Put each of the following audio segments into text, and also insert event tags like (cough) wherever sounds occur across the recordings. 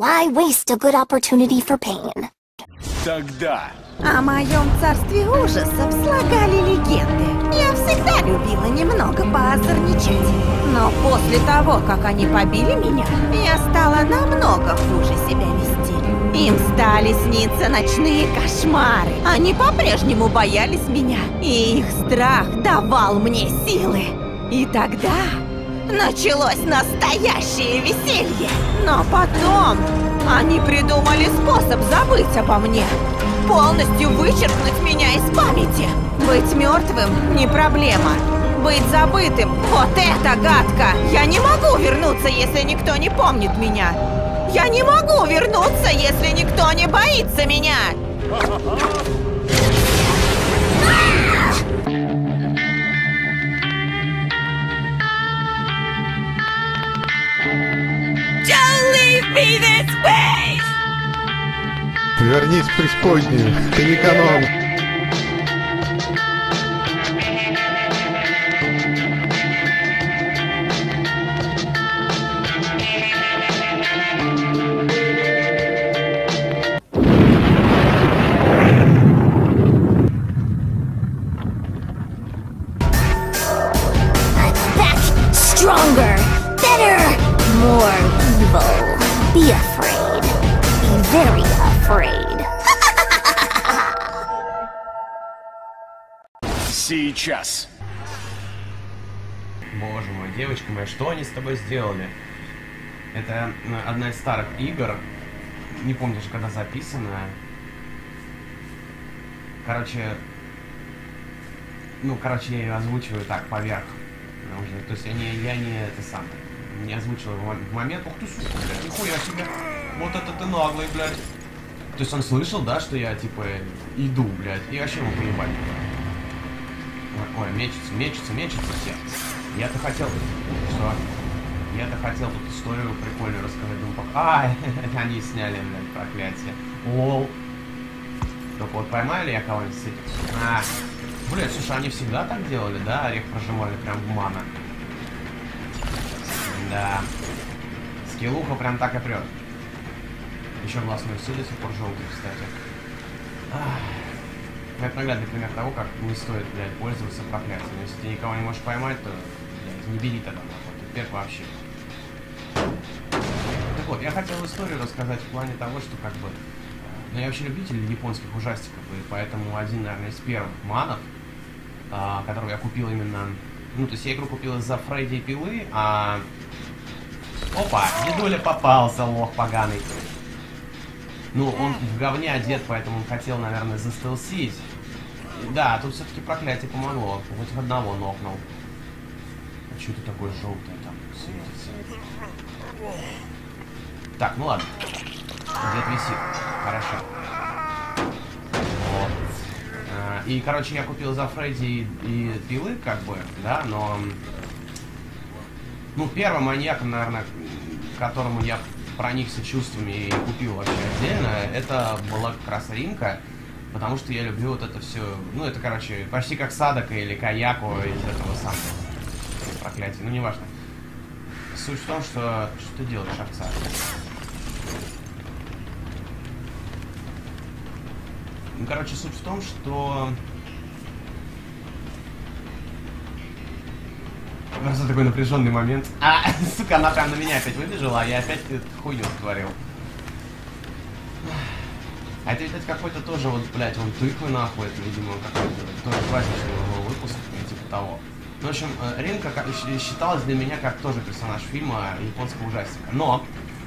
Why waste a good opportunity for pain? Тогда О моем царстве ужасов слагали легенды. Я всегда любила немного поозорничать. Но после того, как они побили меня, я стала намного хуже себя вести. Им стали сниться ночные кошмары. Они по-прежнему боялись меня, и их страх давал мне силы. И тогда началось настоящее веселье. Но потом они придумали способ забыть обо мне. Полностью вычеркнуть меня из памяти. Быть мертвым не проблема. Быть забытым – вот это гадко! Я не могу вернуться, если никто не помнит меня. Я не могу вернуться, если никто не боится меня. Don't leave me this way! Вернись в преисподнюю, ты не канон. Afraid. сейчас. Боже мой, девочка моя, что они с тобой сделали? Это одна из старых игр. Не помню даже, когда записана. Короче... Ну, короче, я ее озвучиваю так, поверх. Что, то есть я не, я не это самое. Не мо- в момент. Ух ты, сука, блядь, нихуя себе. Вот это ты наглый, блядь. То есть он слышал, да, что я, типа, иду, блядь, и вообще ему поебать. Ой, мечется, мечется, мечется все. Я-то хотел, что? Я-то хотел тут историю прикольную рассказать. Пока... Ай, (laughs) они сняли, блядь, проклятие. Лол. Только вот поймали я кого-нибудь с этим. А, блядь, слушай, они всегда так делали, да? Орех прожимали прям в мана. Да. Скиллуха прям так и прет. Еще глазные все до желтые, кстати. Ах. Это наглядный пример того, как не стоит, блядь, пользоваться проклятием. Если ты никого не можешь поймать, то, блядь, не бери тогда, нахуй. Ты перк вообще. Так вот, я хотел историю рассказать в плане того, что как бы... Ну, я вообще любитель японских ужастиков, и поэтому один, наверное, из первых манов, а, которого я купил именно... Ну, то есть я игру купил из-за Фредди Пилы, а... Опа, дедуля попался, лох поганый. Ну, он в говне одет, поэтому он хотел, наверное, застелсить. Да, тут все-таки проклятие помогло. Хоть одного нокнул. А что это такое желтое там светится? Так, ну ладно. Дед висит. Хорошо. Вот. А, И, короче, я купил за Фредди и, и пилы, как бы, да, но... Ну, первым маньяком, наверное, которому я проникся чувствами и купил вообще отдельно, это была как раз Ринка, потому что я люблю вот это все, ну, это, короче, почти как Садака или Каяку из этого самого проклятия, ну, неважно. Суть в том, что... Что ты делаешь, овца? Ну, короче, суть в том, что... Просто такой напряженный момент. А, (laughs) сука, она прям на меня опять выбежала, а я опять хуйню творил. А это, видать, какой-то тоже, вот, блядь, он тыквы нахуй, это, видимо, какой-то тоже праздничный выпуск, ну, типа того. В общем, э, Ринка щ- считалась для меня как тоже персонаж фильма японского ужастика. Но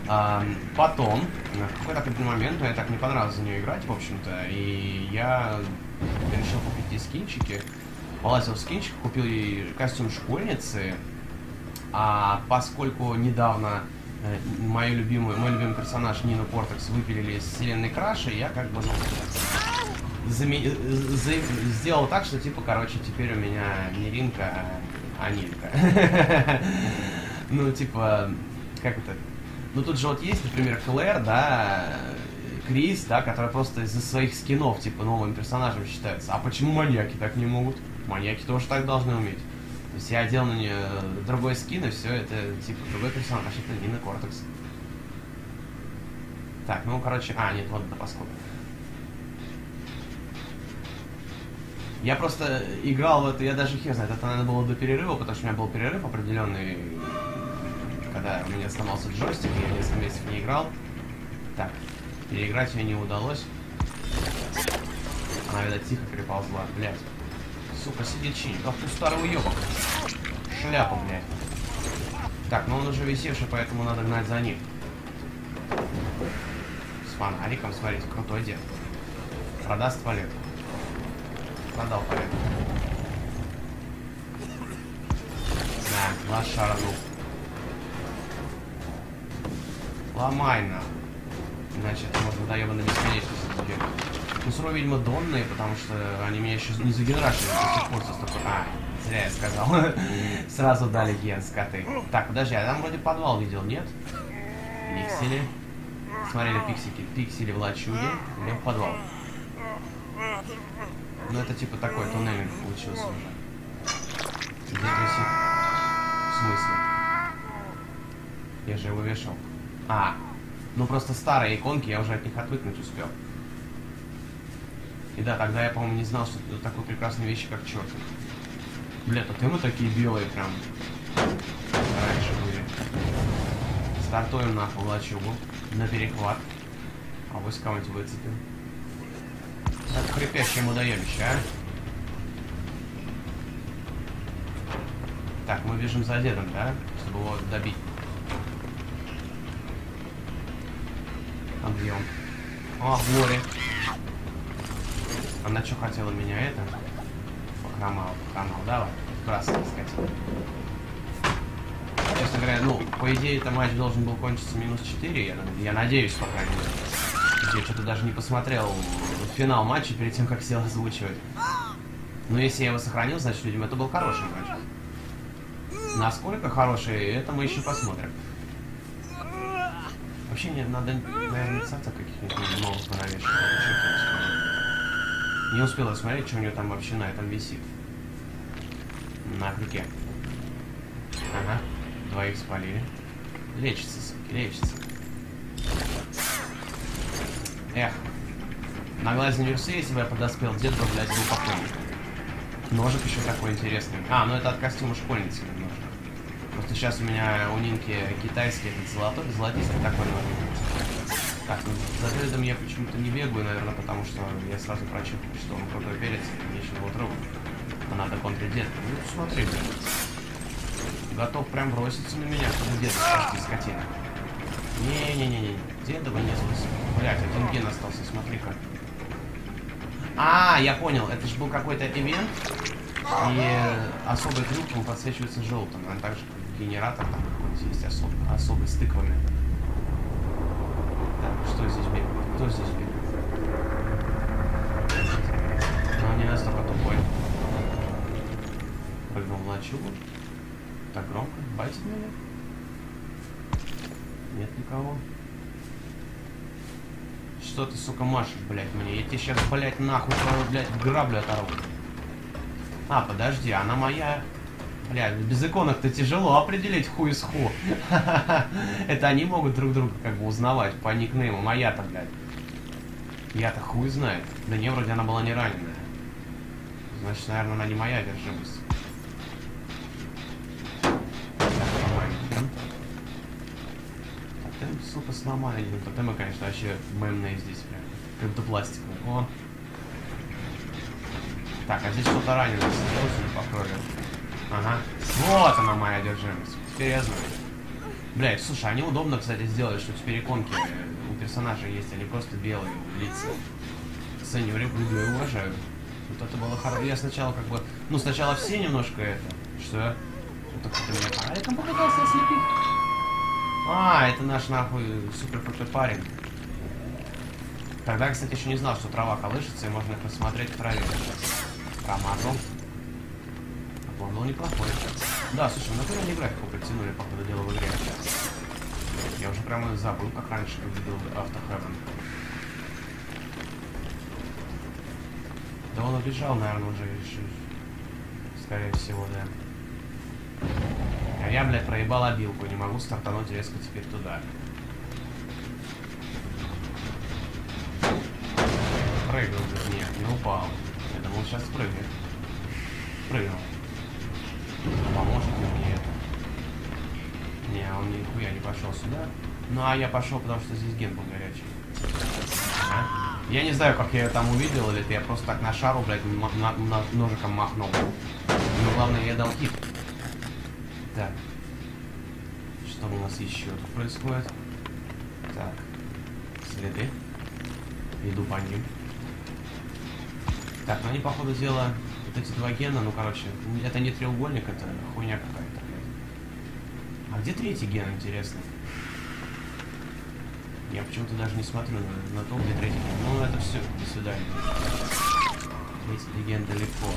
ам, потом, э, в какой-то определенный момент, мне так не понравилось за нее играть, в общем-то, и я решил купить ей скинчики. Полазил в скинчик, купил ей костюм школьницы, а поскольку недавно э, мою любимую, мой любимый персонаж Нину Портекс выпилили из вселенной Краши, я как бы ну, заме- э, за- сделал так, что типа, короче, теперь у меня не Ринка, а, а Нинка. (laughs) Ну, типа, как это? Ну, тут же вот есть, например, Клэр, да, Крис, да, которые просто из-за своих скинов, типа, новым персонажем считаются. А почему маньяки так не могут? Маньяки тоже так должны уметь. То есть я одел на нее другой скин, и все, это, типа, другой персонаж, это Нина Кортекс. Так, ну, короче... А, нет, вот это паскуда. Я просто играл в это, я даже хер знает, это надо было до перерыва, потому что у меня был перерыв определенный, когда у меня сломался джойстик, я несколько месяцев не играл. Так, переиграть ее не удалось. Она, видать, тихо переползла, блядь. Сука, сидит чинит. Ах ты старый уебок. Шляпа, блядь. Так, ну он уже висевший, поэтому надо гнать за ним. С фонариком, смотрите, крутой дед. Продаст палетку. Продал палетку. Да, лошара, ну. Ломай на. Иначе это можно до ебаной бесконечности бегать. Ну, сырой, видимо, донные, потому что они меня еще не загенерашили до сих пор столько... А, зря я сказал. (laughs) Сразу дали ген, скоты. Так, подожди, а там вроде подвал видел, нет? Пиксели. Смотрели пиксики. Пиксели в лачуге или в подвал. Ну, это типа такой туннель получился уже. Где? В смысле? Я же его вешал. А, ну просто старые иконки, я уже от них отвыкнуть успел. И да, тогда я, по-моему, не знал, что такой прекрасной вещи, как чертик. Бля, тут мы такие белые прям. Раньше были. Стартуем нахуй лачугу. На перехват. А вы с кого-нибудь выцепим. Это хрипящее мудоебище, а? Так, мы бежим за дедом, да? Чтобы его добить. Объем. О, горе. Она что хотела меня это? Похромал, похромал. Давай, красный скотина. Честно говоря, ну, по идее, это матч должен был кончиться минус 4, я, я надеюсь, по крайней мере. Я что-то даже не посмотрел финал матча перед тем, как сел озвучивать. Но если я его сохранил, значит, видимо, это был хороший матч. Насколько хороший, это мы еще посмотрим. Вообще, мне надо, наверное, цаца каких-нибудь новых понавешивать. Не успела смотреть, что у нее там вообще на этом висит. На крюке. Ага. Двоих спалили. Лечится, суки, лечится. Эх. На глазе версы, если бы я подоспел, дед бы, блядь, был покойник. Ножик еще такой интересный. А, ну это от костюма школьницы немножко. Просто сейчас у меня у Нинки китайский этот золотой, золотистый такой ножик. Так, ну за дредом я почему-то не бегаю, наверное, потому что я сразу прочитываю, что он крутой перец, нечего его трогать. А надо контрить дед. Ну, смотри, блядь. Готов прям броситься на меня, чтобы деда спасти, скотина. Не-не-не-не, дедова не спасти. Блять, один ген остался, смотри-ка. А, я понял, это же был какой-то ивент, и особый трюк, он подсвечивается желтым, а также как генератор там какой-то есть особ... особый с тыквами. Что здесь бегает? Кто здесь бегает? Он не настолько тупой. Прыгнул в лачугу. Так громко. Байтит меня? Нет никого. Что ты, сука, машешь, блядь, мне? Я тебе сейчас, блядь, нахуй твою, блядь, граблю оторву. А, подожди, она моя... Блядь, без иконок-то тяжело определить хуй с ху. (laughs) Это они могут друг друга как бы узнавать по никнейму. Моя-то, блядь. Я-то хуй знает. Да не, вроде она была не раненая. Значит, наверное, она не моя держимость. Тотем, сука, сломали. Ну, тотемы, конечно, вообще мемные здесь, прям. Как-то пластиковые. О. Так, а здесь что-то раненое сидел, судя по крови. Ага. Вот она моя одержимость. Теперь я знаю. Блять, слушай, они удобно, кстати, сделали, что теперь иконки у персонажей есть, они просто белые лица. Ценю, люблю и уважаю. Вот это было хорошо. Я сначала как бы... Ну, сначала все немножко это... Что? Вот так меня... А, попытался ослепить. А, это наш нахуй супер крутой парень. Тогда, кстати, еще не знал, что трава колышется, и можно их рассмотреть в траве. Промазал. А был неплохой. Да, слушай, ну ты не графику подтянули, по ходу дела, в игре. Я уже прямо забыл, как раньше выглядел Автохевен. Да он убежал, наверное, уже, скорее всего, да. А я, блядь, проебал обилку, не могу стартануть резко теперь туда. Прыгнул. Нет, не упал. Я думал, сейчас прыгнет. Прыгнул. Поможет ли мне это? Не, он нихуя не пошел сюда. Ну а я пошел, потому что здесь ген был горячий. А? Я не знаю, как я ее там увидел, или это я просто так на шару, блядь, на- на- ножиком махнул. Но главное, я дал хит. Так. Что у нас еще тут происходит? Так. Следы. Иду по ним. Так, ну они, походу дела, вот эти два гена, ну, короче, это не треугольник, это хуйня какая-то. А где третий ген, интересно? Я почему-то даже не смотрю на, на то, где третий ген. Ну, это все, до свидания. Третий ген далеко.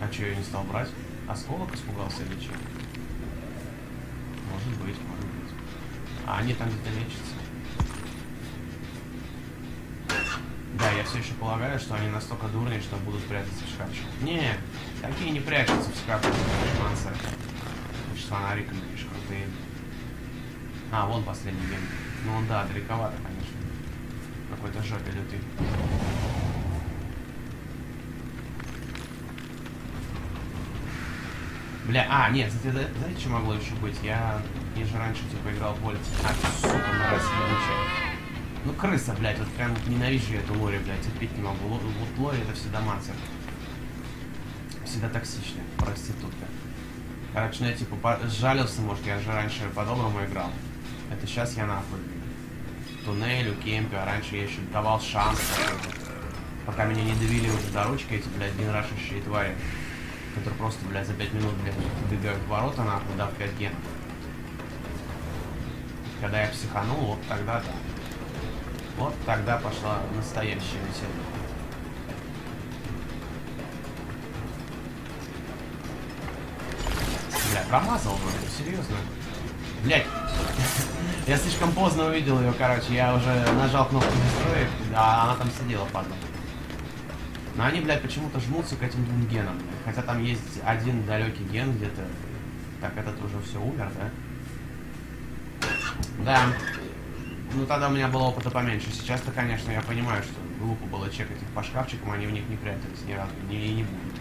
А что, я не стал брать? Осколок испугался или что? Может быть, может быть. А они там где-то лечатся. Да, я все еще полагаю, что они настолько дурные, что будут прятаться в шкафчик. Не, такие не прячутся в шкафчик. Мансер. Ты с фонариком видишь, крутые. А, вон последний ген. Ну он да, далековато, конечно. Какой-то жопе лютый. Бля, а, нет, знаете, знаете, что могло еще быть? Я, я же раньше, типа, играл в Вольт. А, сука, мразь ебучая. Ну, крыса, блядь, вот прям ненавижу эту Лори, блядь, терпеть не могу. Вот Лори это всегда мансер. Всегда токсичная, проститутка. Короче, ну я типа сжалился, может, я же раньше по-доброму играл. Это сейчас я нахуй. Туннелю, кемпе, а раньше я еще давал шанс. Пока меня не довели уже до ручки эти, блядь, генрашащие твари. Которые просто, блядь, за 5 минут, блядь, выбегают в ворота, нахуй, дав 5 генов. Когда я психанул, вот тогда да. Вот тогда пошла настоящая веселье. Бля, промазал вроде, серьезно. Блять. (laughs) Я слишком поздно увидел ее, короче. Я уже нажал кнопку настроек, а она там сидела, падла. Но они, блядь, почему-то жмутся к этим двум генам. Хотя там есть один далекий ген где-то. Так, этот уже все умер, да? Да. Ну тогда у меня было опыта поменьше. Сейчас-то, конечно, я понимаю, что глупо было чекать их по шкафчикам, они в них не прятались ни разу, ни, и не будут.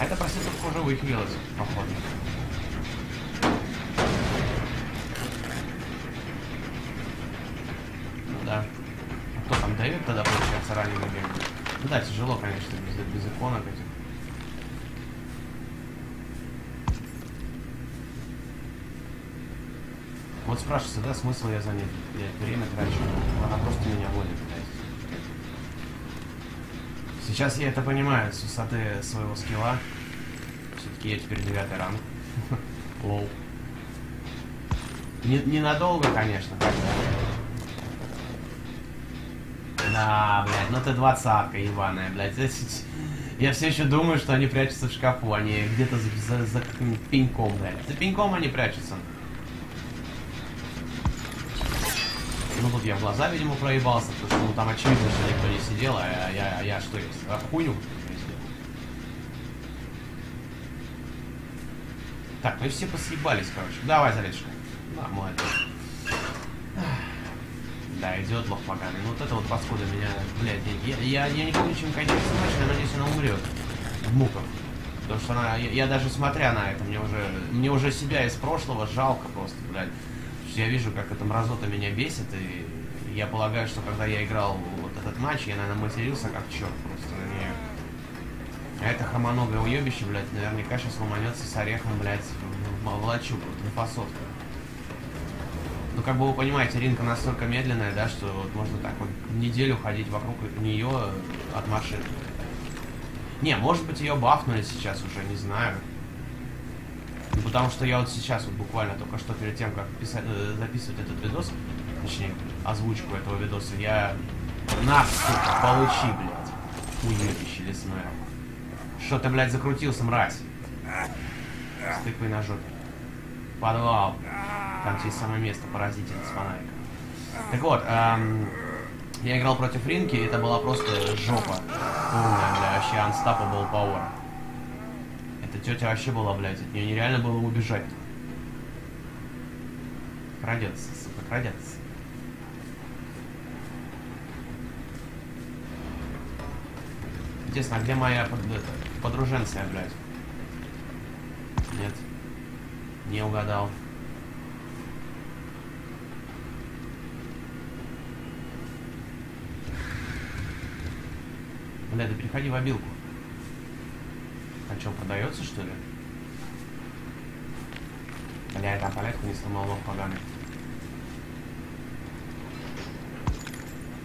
А эта проститутка уже выхилилась, походу. Ну да. А кто там Дэвид тогда, получается, раненый бегает? Ну да, тяжело, конечно, без, без иконок этих. Вот спрашивается, да, смысл я за ней, блядь, время трачу. Она просто меня водит, блядь. Сейчас я это понимаю с высоты своего скилла. Все-таки я теперь девятый ранг. (laughs) Лоу. Не- Ненадолго, конечно. Да, блядь, ну ты двадцатка ебаная, блядь. Я все еще думаю, что они прячутся в шкафу, они где-то за, за, за пеньком, блядь. За пеньком они прячутся. Ну тут я в глаза, видимо, проебался, потому что ну, там очевидно, что никто не сидел, а я, я, а я что, я хуйню какую-то сделал. Так, мы все посъебались, короче. Давай, Заречка. Да, молодец. Да, идет лох поганый. Ну вот это вот паскуда меня, блядь, я, я, я не помню, чем конец матча, я надеюсь, она умрет. В муках. Потому что она, я, я даже смотря на это, мне уже, мне уже себя из прошлого жалко просто, блядь. Я вижу, как эта мразота меня бесит, и я полагаю, что когда я играл вот этот матч, я, наверное, матерился как черт просто на нее. А это хромоногое уебище, блядь, наверняка сейчас ломанется с орехом, блядь, в, в, в фасотку. Ну, как бы вы понимаете, ринка настолько медленная, да, что вот можно так вот неделю ходить вокруг нее от машины. Не, может быть ее бафнули сейчас уже, не знаю. Потому что я вот сейчас вот буквально только что перед тем, как писать, э, записывать этот видос, точнее, озвучку этого видоса, я на, сука, получи, блядь, уебище лесное. Что ты, блядь, закрутился, мразь? С тыквой на жопе. Подвал. Там здесь самое место поразительно с фонариком. Так вот, эм, я играл против Ринки, и это была просто жопа. Полная, бля, вообще unstoppable power. Эта тетя вообще была, блядь, от нее нереально было убежать. крадется, сука, крадется. Интересно, а где моя под, подруженция, блядь? Нет. Не угадал. Бля, да переходи в обилку. А что, продается что ли? Бля, там палетку не сломал, лох поганый.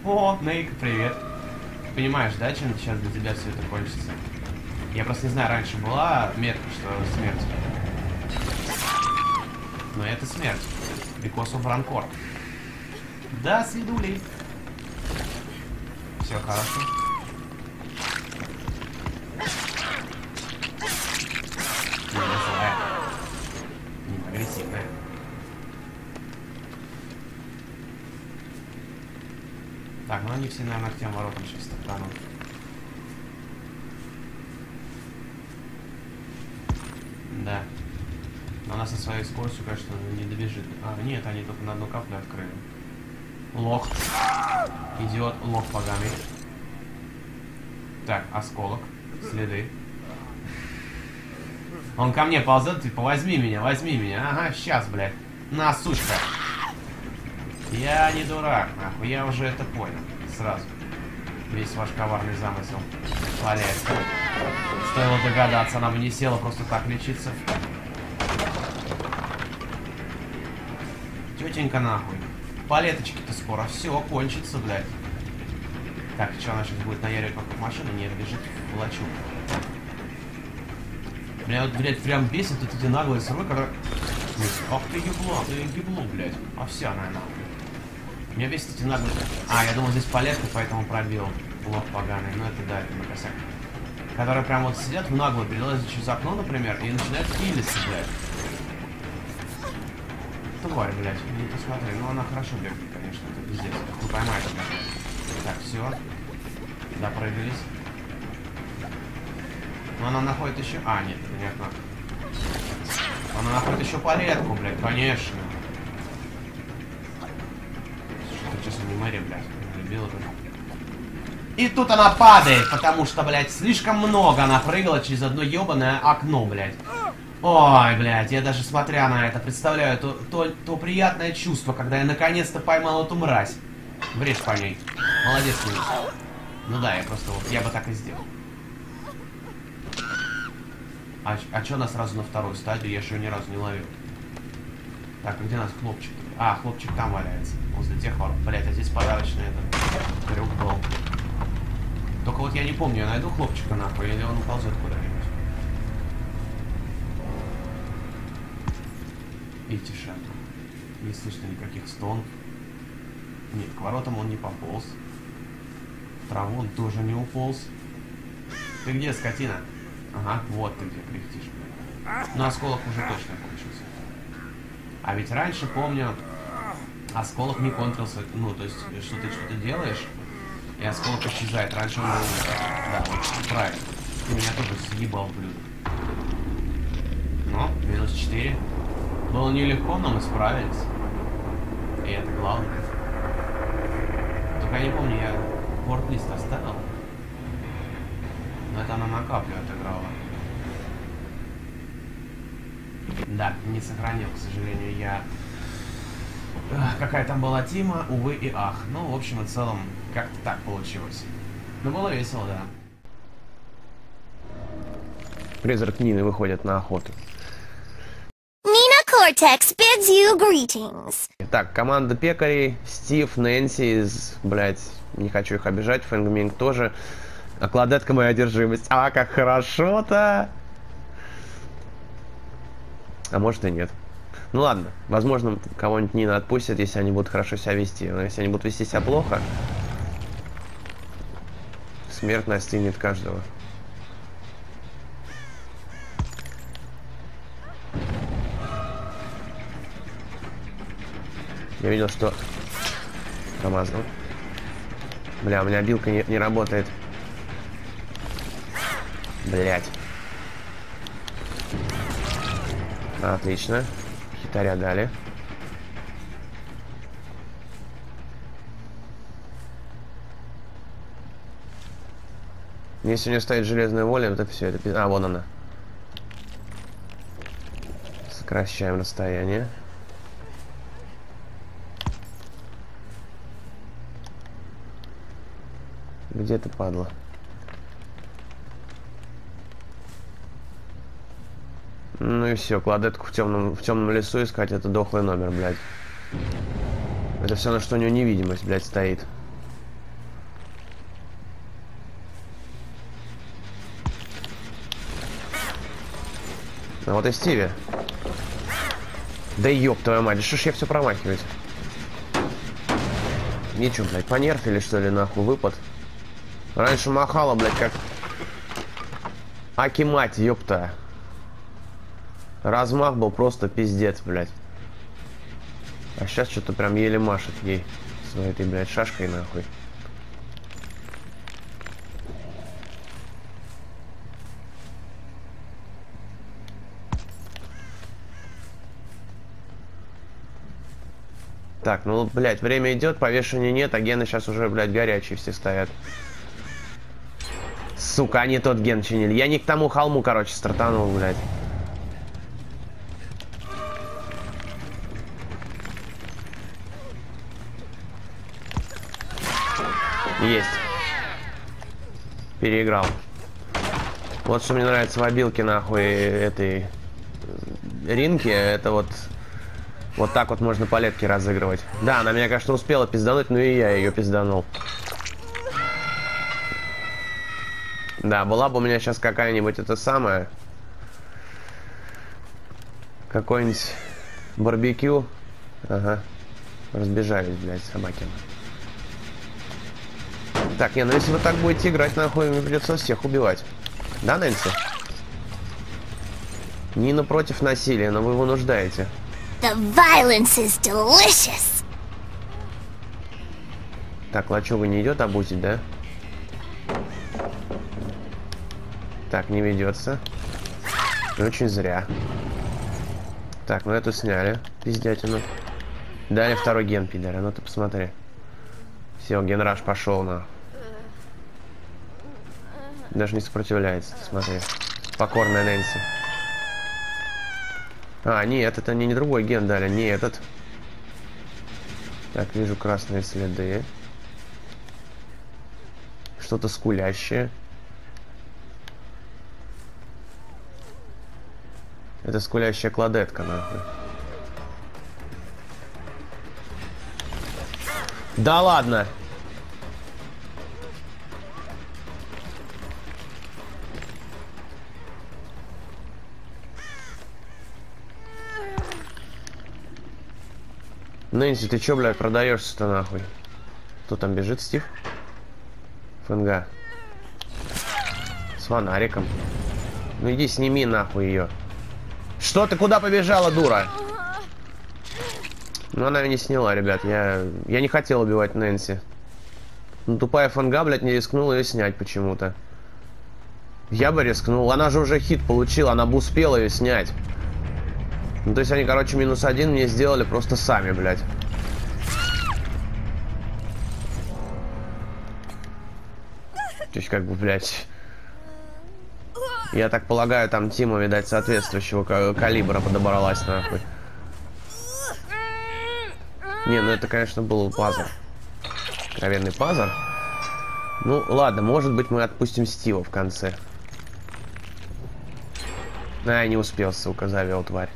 О, Нейк, привет. Понимаешь, да, чем сейчас для тебя все это кончится? Я просто не знаю, раньше была метка, что смерть. Но это смерть. Because of Rancor. Да, свидулей. Все хорошо. Не, не злая. Не агрессивная. Так, ну они все, наверное, к тем воротам сейчас стартанут. Да. Но она со своей скоростью, конечно, не добежит. А, нет, они только на одну каплю открыли. Лох. Идиот, лох поганый. Так, осколок. Следы. Он ко мне ползет, типа, возьми меня, возьми меня. Ага, сейчас, блядь. На, сучка. Я не дурак, нахуй, я уже это понял. Сразу. Весь ваш коварный замысел. Валяется. Стоило догадаться, она бы не села просто так лечиться. Тетенька нахуй. Палеточки-то скоро все кончится, блядь. Так, что она сейчас будет наяривать вокруг машины? Нет, бежит в лачуг. Меня, вот, блядь, прям бесит вот эти наглые сыры, когда... Ах ты ебло, ты ебло, блядь. Овсяная нахуй. Меня бесит эти наглые... А, я думал, здесь палетка, поэтому пробил. Лох поганый. Ну это да, это на косяк. Которые прям вот сидят в нагло, перелазят через окно, например, и начинают хилиться, блядь. Тварь, блядь, не посмотри. Ну она хорошо бегает, конечно, это пиздец. Хуй поймает, блядь. Так, все. Допрыгались. Но она находит еще... А, нет, это не окно. Она находит еще палетку, блядь, конечно. Мэри, блядь. Любила тут. И тут она падает, потому что, блядь, слишком много она прыгала через одно ебаное окно, блядь. Ой, блядь, я даже смотря на это представляю то, то, то приятное чувство, когда я наконец-то поймал эту мразь. Врежь по ней. Молодец, Луис. Ну да, я просто вот, я бы так и сделал. А, а чё она сразу на вторую стадию? Я же ни разу не ловил. Так, где у нас хлопчик? А, хлопчик там валяется. Возле тех ворот. Блять, а здесь подарочный этот трюк был. Только вот я не помню, я найду хлопчика нахуй, или он уползет куда-нибудь. И тишина. Не слышно никаких стонов. Нет, к воротам он не пополз. Траву он тоже не уполз. Ты где, скотина? Ага, вот ты где кряхтишь. Но осколок уже точно кончился. А ведь раньше, помню, осколок не контрился. Ну, то есть, что ты что-то делаешь, и осколок исчезает. Раньше он был... Да, вот правильно. Ты меня тоже съебал, блюдо. Ну, минус 4. Было нелегко, но мы справились. И это главное. Только я не помню, я ворд-лист оставил. Но это она на каплю отыграла. Да, не сохранил, к сожалению, я... Какая там была тема, увы и ах. Ну, в общем и целом, как-то так получилось. Но было весело, да. Призрак Нины выходит на охоту. Nina Cortex bids you greetings. Итак, команда пекарей, Стив, Нэнси из, блядь, не хочу их обижать, Фэнг Минг тоже. А Кладетка моя одержимость. А, как хорошо-то! А может и нет. Ну ладно, возможно, кого-нибудь Нина отпустит, если они будут хорошо себя вести. Но если они будут вести себя плохо, смерть настигнет каждого. Я видел, что промазал. Бля, у меня билка не, не работает. Блять. Отлично. Хитаря дали. Если у нее стоит железная воля, это все. Это... А, вон она. Сокращаем расстояние. Где ты, падла? Ну и все, кладетку в темном, в темном лесу искать, это дохлый номер, блядь. Это все на что у него невидимость, блядь, стоит. А вот и Стиви. Да ёб твою мать, что ж я все промахиваюсь? Ничего, блядь, понерфили что ли, нахуй, выпад? Раньше махала, блядь, как... Аки мать, ёпта. Размах был просто пиздец, блядь. А сейчас что-то прям еле машет ей своей этой, блядь, шашкой, нахуй. Так, ну, блядь, время идет, повешения нет, а гены сейчас уже, блядь, горячие все стоят. Сука, они тот ген чинили. Я не к тому холму, короче, стартанул, блядь. Есть. Переиграл. Вот что мне нравится в обилке, нахуй, этой э, ринки, это вот вот так вот можно палетки разыгрывать. Да, она меня, конечно, успела пиздануть, но и я ее пизданул. Да, была бы у меня сейчас какая-нибудь это самое. Какой-нибудь барбекю. Ага. Разбежались, блядь, собаки. Так, не, ну если вы так будете играть, нахуй, мне придется всех убивать. Да, Нэнси? Нина против насилия, но вы вынуждаете. The violence is delicious. Так, лачуга не идет обузить, да? Так, не ведется. Очень зря. Так, ну эту сняли, пиздятину. Дали второй ген, пидора, ну ты посмотри. Все, генраж пошел на. Даже не сопротивляется, смотри. Покорная Нэнси. А, нет, это не, не другой ген дали, не этот. Так, вижу красные следы. Что-то скулящее. Это скулящая кладетка, нахуй. Да ладно! Нэнси, ты чё, блядь, продаешься-то нахуй? Кто там бежит, Стив? ФНГ. С фонариком. Ну иди сними нахуй ее. Что ты куда побежала, дура? Ну она ее не сняла, ребят. Я, я не хотел убивать Нэнси. Ну тупая ФНГ, блядь, не рискнула ее снять почему-то. Я бы рискнул. Она же уже хит получила, она бы успела ее снять. Ну, то есть они, короче, минус один мне сделали просто сами, блядь. То есть, как бы, блядь... Я так полагаю, там Тима, видать, соответствующего ка- калибра подобралась, нахуй. Не, ну это, конечно, был пазл. Откровенный пазл. Ну, ладно, может быть, мы отпустим Стива в конце. А, не успел, сука, завел, тварь.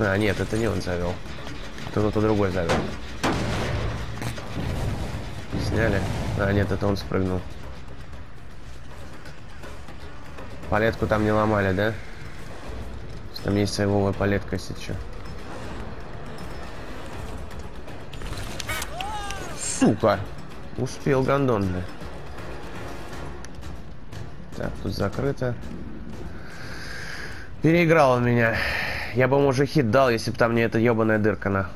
А, нет, это не он завел. Это кто-то другой завел. Сняли? А, нет, это он спрыгнул. Палетку там не ломали, да? Там есть сейвовая палетка, если что. Сука! Успел гандон, бля. Так, тут закрыто. Переиграл он меня. Я бы ему уже хит дал, если бы там не эта ебаная дырка на.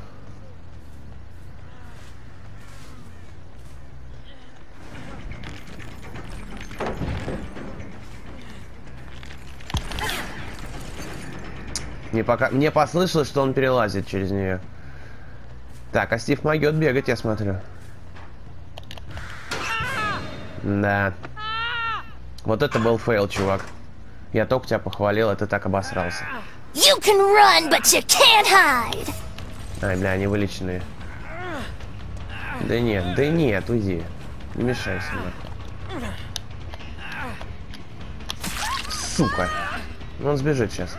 Мне пока... Мне послышалось, что он перелазит через нее. Так, а Стив могет бегать, я смотрю. Да. Вот это был фейл, чувак. Я только тебя похвалил, а ты так обосрался. You can run, but you can't hide! Ай, бля, они вылеченные. Да нет, да нет, уйди. Не мешайся нахуй. Сука. Ну, Он сбежит сейчас.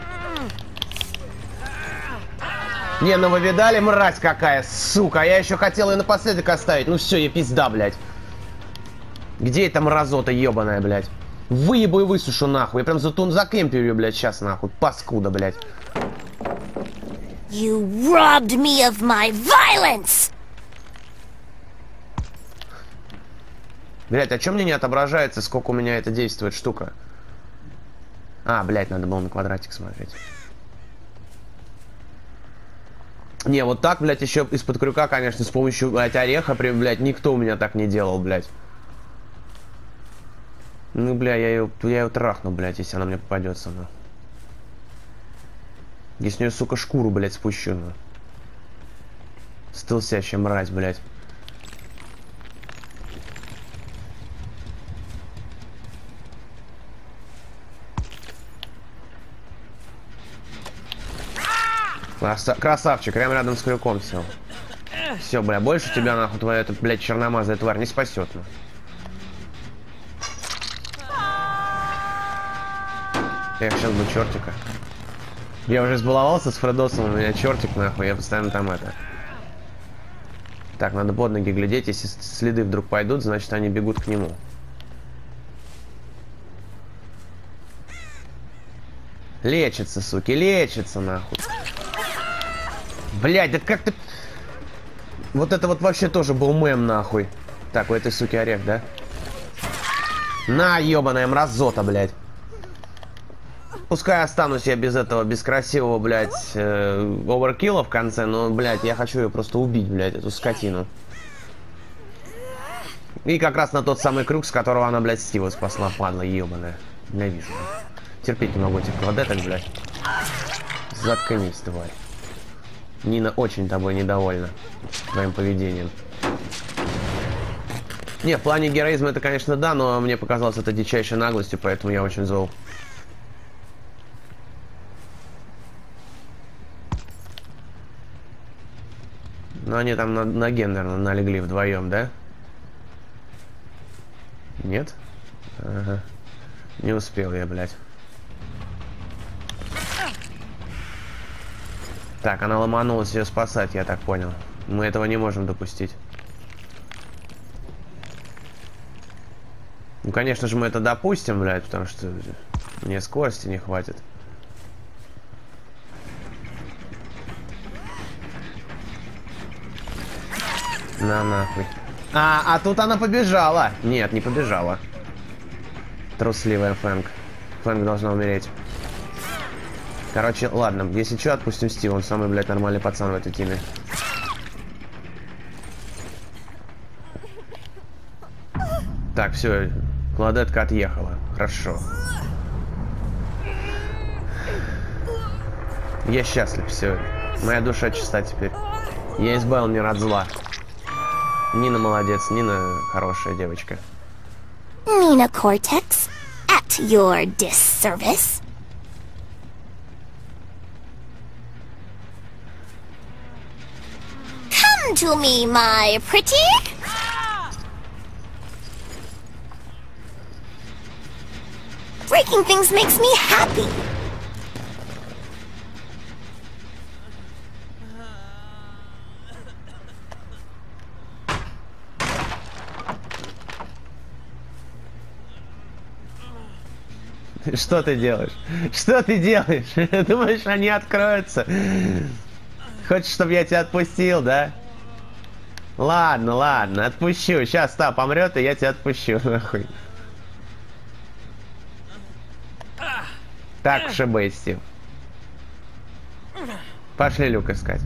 Не, ну вы видали, мразь какая, сука. Я еще хотел ее напоследок оставить. Ну все, я пизда, блядь. Где эта мразота ебаная, блядь? Выебу и высушу нахуй. Я прям затун закемпю ее, блядь, сейчас нахуй. Паскуда, блядь. You robbed me of my violence! Блять, а чем мне не отображается, сколько у меня это действует штука? А, блять, надо было на квадратик смотреть. Не, вот так, блядь, еще из-под крюка, конечно, с помощью, блядь, ореха, прям, блядь, никто у меня так не делал, блядь. Ну, бля, я ее, я ее трахну, блядь, если она мне попадется, ну. Если с нее, сука, шкуру, блядь, спущу, ну. Стылсящая мразь, блядь. Краса- Красавчик, прямо рядом с крюком сел. Все, бля, больше тебя, нахуй, твоя эта, блядь, черномазая тварь не спасет, ну. Я сейчас бы чертика. Я уже избаловался с Фредосом, у меня чертик, нахуй, я постоянно там это. Так, надо под ноги глядеть, если следы вдруг пойдут, значит они бегут к нему. Лечится, суки, лечится, нахуй. Блять, да как ты... Вот это вот вообще тоже был мем, нахуй. Так, у этой суки орех, да? На, ебаная мразота, блядь. Пускай останусь я без этого, без красивого, блядь, э, оверкилла в конце, но, блядь, я хочу ее просто убить, блядь, эту скотину. И как раз на тот самый круг, с которого она, блядь, Стива спасла, падла ебаная. Ненавижу. Терпеть не могу этих кладеток, блядь. Заткнись, тварь. Нина очень тобой недовольна. Твоим поведением. Не, в плане героизма это, конечно, да, но мне показалось это дичайшей наглостью, поэтому я очень зол. Ну, они там на, на ген, наверное, налегли вдвоем, да? Нет? Ага. Не успел я, блядь. Так, она ломанулась ее спасать, я так понял. Мы этого не можем допустить. Ну, конечно же, мы это допустим, блядь, потому что мне скорости не хватит. На нахуй. А, а тут она побежала. Нет, не побежала. Трусливая Фэнк. Фэнк должна умереть. Короче, ладно, если что, отпустим Стива, он самый, блядь, нормальный пацан в этой теме. Так, все, кладетка отъехала. Хорошо. Я счастлив, все. Моя душа чиста теперь. Я избавил мир от зла. Нина молодец, Нина хорошая девочка. Nina Cortex, at your disservice. Come to me, my pretty. Breaking things makes me happy. (laughs) Что ты делаешь? Что ты делаешь? (laughs) Думаешь, они откроются? Хочешь, чтобы я тебя отпустил, да? Ладно, ладно, отпущу. Сейчас та помрет, и я тебя отпущу, (laughs) нахуй. Так уж и быть, Стив. Пошли люк искать.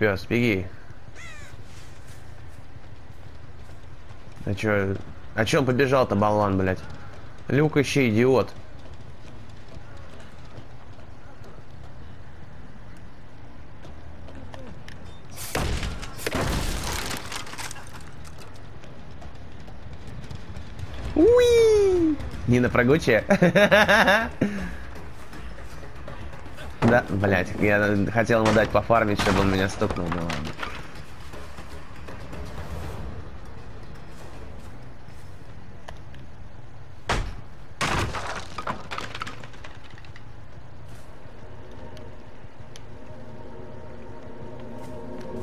Пес, беги. А чё? А чё он побежал-то, болван, блядь? Люк еще идиот. Уи! Нина прыгучая. (laughs) Да, блять, я хотел ему дать пофармить, чтобы он меня стукнул, ну ладно.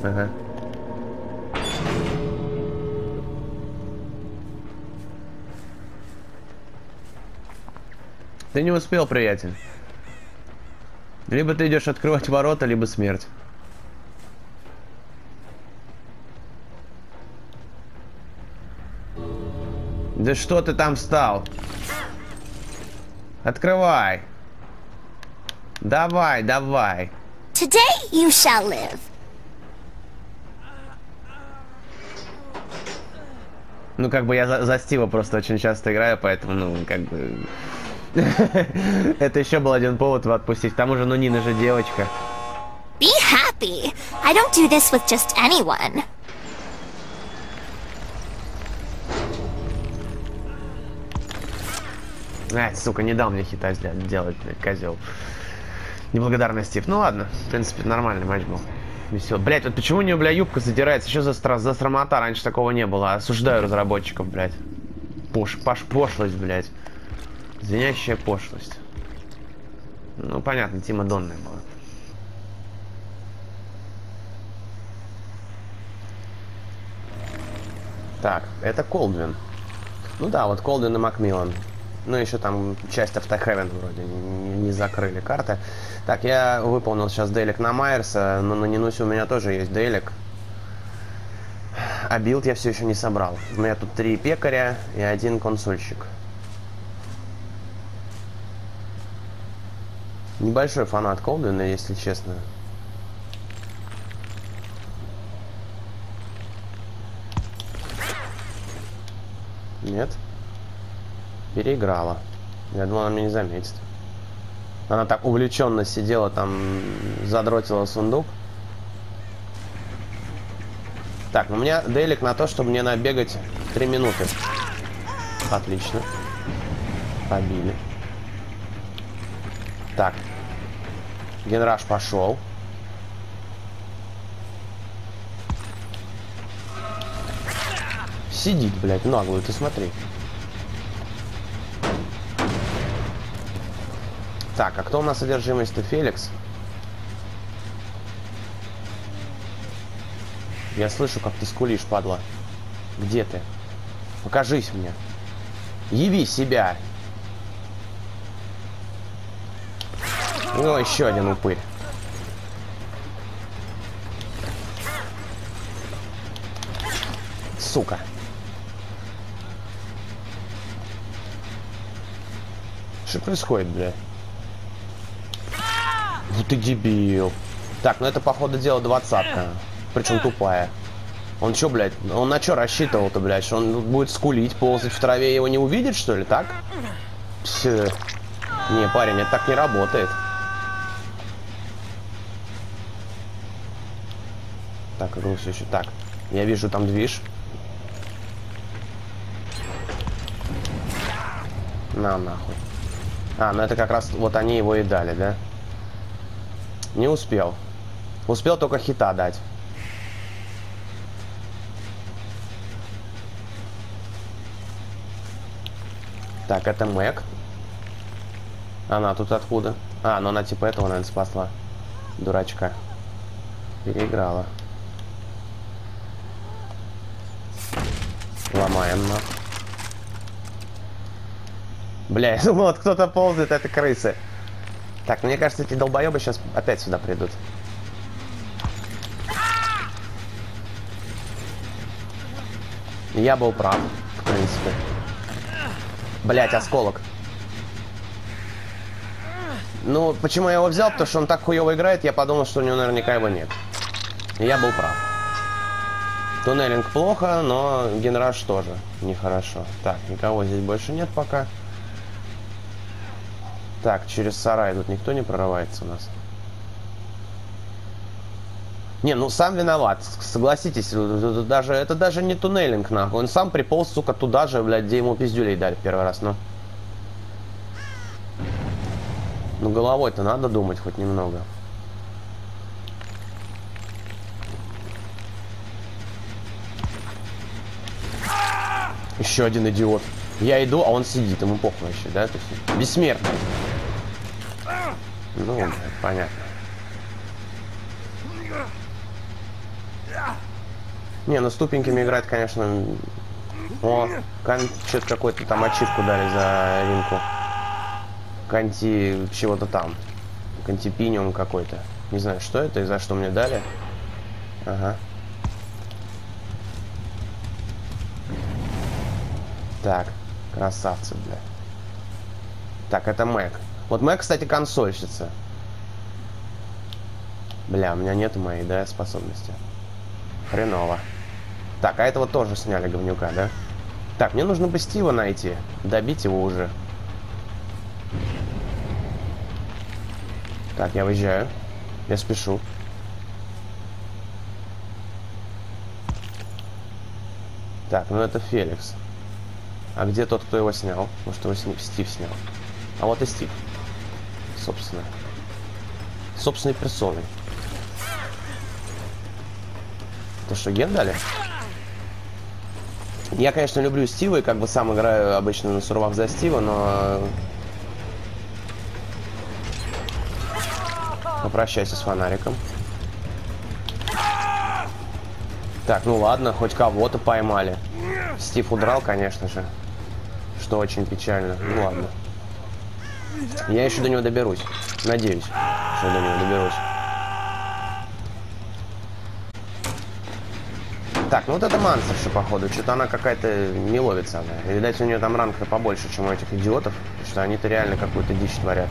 Ага. Ты не успел, приятель. Либо ты идешь открывать ворота, либо смерть. Да что ты там встал? Открывай. Давай, давай. Today you shall live. Ну, как бы я за, за Стива просто очень часто играю, поэтому, ну, как бы... (laughs) Это еще был один повод его отпустить. К тому же, ну, Нина же девочка. Be happy. I don't do this with just anyone. Ай, сука, не дал мне хита сдел- делать, блядь, козел. Неблагодарный Стив. Ну ладно, в принципе, нормальный матч был. Весел. Блять, вот почему у нее, бля, юбка задирается? Что за, стра- за срамота? Раньше такого не было. Осуждаю разработчиков, блядь. Пош, паш, пошлость, блядь. Звенящая пошлость. Ну, понятно, Тима Донная была. Так, это Coldwind. Ну да, вот Coldwind и MacMillan. Ну, еще там часть Autohaven вроде не, не закрыли карты. Так, я выполнил сейчас дейлик на Майерса, но на Нинусе у меня тоже есть дейлик. А билд я все еще не собрал. У меня тут три пекаря и один консульщик. Небольшой фанат Колдвина, если честно. Нет? Переиграла. Я думал, она меня не заметит. Она так увлеченно сидела там, задротила сундук. Так, ну у меня делик на то, чтобы мне набегать 3 минуты. Отлично. Побили. Так. Генраж пошел. Сидит, блядь, наглый, ты смотри. Так, а кто у нас содержимость-то? Феликс? Я слышу, как ты скулишь, падла. Где ты? Покажись мне. Яви себя. Ну, еще один упырь. Сука. Что происходит, бля? Вот ты дебил. Так, ну это, походу, дело двадцатка. Причем тупая. Он чё, блядь, он на чё рассчитывал-то, блядь? Что он будет скулить, ползать в траве, его не увидит, что ли, так? Псы. Не, парень, это так не работает. Игру все еще так. Я вижу там движ. На, нахуй. А, ну это как раз вот они его и дали, да? Не успел. Успел только хита дать. Так, это Мэг. Она тут откуда? А, ну она типа этого, наверное, спасла. Дурачка. Переиграла. Ломаем нахуй. Бля, (laughs) я думал, вот кто-то ползает, это крысы. Так, мне кажется, эти долбоебы сейчас опять сюда придут. Я был прав, в принципе. Блять, осколок. Ну, почему я его взял? Потому что он так хуево играет, я подумал, что у него наверняка его нет. Я был прав. Туннелинг плохо, но генраж тоже нехорошо. Так, никого здесь больше нет пока. Так, через сарай тут никто не прорывается у нас. Не, ну сам виноват, согласитесь, это даже, это даже не туннелинг, нахуй. Он сам приполз, сука, туда же, блядь, где ему пиздюлей дали первый раз, ну. Ну головой-то надо думать хоть немного. Еще один идиот. Я иду, а он сидит, ему похуй вообще, да? То есть, бессмертный. Ну, понятно. Не, ну ступеньками играть, конечно... О, кон... что-то какой-то там ачивку дали за ринку. Канти... чего-то там. Кантипиниум какой-то. Не знаю, что это и за что мне дали. Ага. Так, красавцы, бля. Так, это Мэг. Вот Мэг, кстати, консольщица. Бля, у меня нет моей, да, способности. Хреново. Так, а этого тоже сняли говнюка, да? Так, мне нужно бы Стива найти. Добить его уже. Так, я выезжаю. Я спешу. Так, ну это Феликс. А где тот, кто его снял? Может, его. Стив снял. А вот и Стив. Собственно. Собственной персоной. То что, ген дали? Я, конечно, люблю Стива и как бы сам играю обычно на сурвах за Стива, но... Попрощайся с фонариком. Так, ну ладно, хоть кого-то поймали. Стив удрал, конечно же. Что очень печально. Ну ладно. Я еще до него доберусь. Надеюсь, что до него доберусь. Так, ну вот это манстерша, походу. Что-то она какая-то не ловится она. Видать, у нее там ранг-то побольше, чем у этих идиотов. Что они-то реально какую-то дичь творят.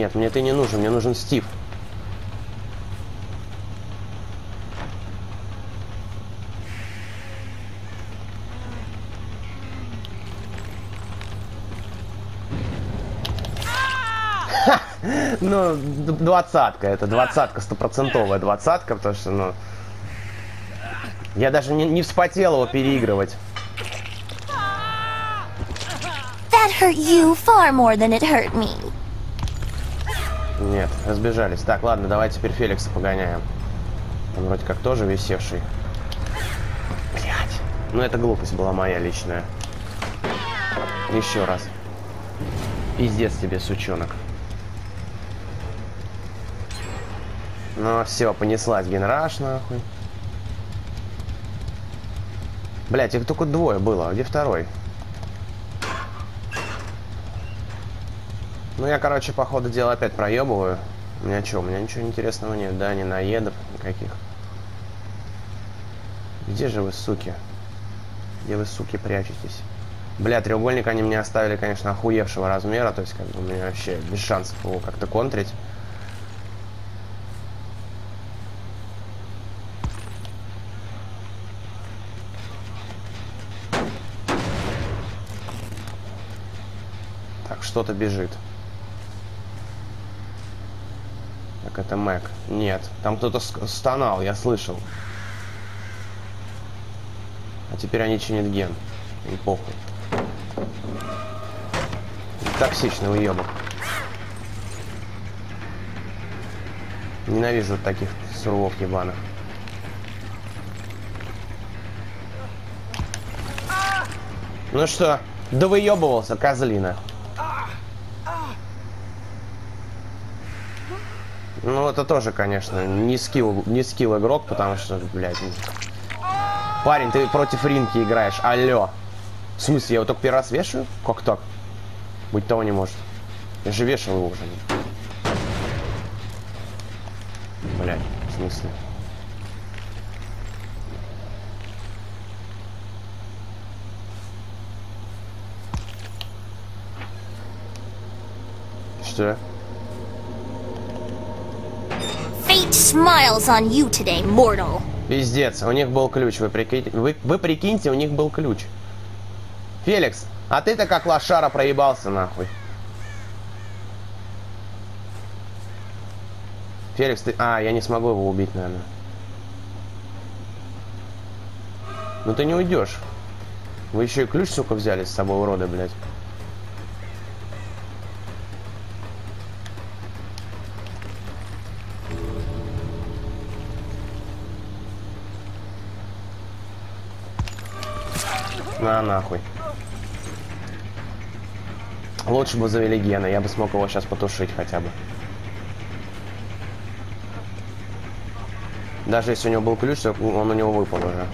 Нет, мне ты не нужен, мне нужен Стив. Ну, двадцатка, это двадцатка, стопроцентовая двадцатка, потому что, ну... Я даже не, не вспотел его переигрывать. That hurt you far more than it hurt me. Нет, разбежались. Так, ладно, давай теперь Феликса погоняем. Он вроде как тоже висевший. Блять. Ну, это глупость была моя личная. Еще раз. Пиздец тебе, сучонок. Ну, все, понеслась генраж, нахуй. Блять, их только двое было. А где второй? Ну, я, короче, по ходу дела опять проебываю. У меня что, у меня ничего интересного нет, да, ни наедов никаких. Где же вы, суки? Где вы, суки, прячетесь? Бля, треугольник они мне оставили, конечно, охуевшего размера, то есть, как бы, у меня вообще без шансов его как-то контрить. Так, что-то бежит. Так, это Мэг. Нет, там кто-то стонал, я слышал. А теперь они чинят ген. Им похуй. Токсичный уебок. Ненавижу таких сурвов ебаных. Ну что, да выебывался, козлина. это тоже, конечно, не скилл, не скилл игрок, потому что, блядь, парень, ты против Ринки играешь, алё, В смысле, я его только первый раз вешаю? Как так? Быть того не может. Я же вешал его уже. Блядь, в смысле? Что? Smiles on you today, mortal. Пиздец, у них был ключ, вы прикиньте, вы, вы прикиньте, у них был ключ. Феликс, а ты-то как лошара проебался нахуй. Феликс, ты... А, я не смогу его убить, наверное. Ну ты не уйдешь. Вы еще и ключ, сука, взяли с собой, уроды, блядь. На нахуй. Лучше бы завели Гена, я бы смог его сейчас потушить хотя бы. Даже если у него был ключ, он у него выпал уже.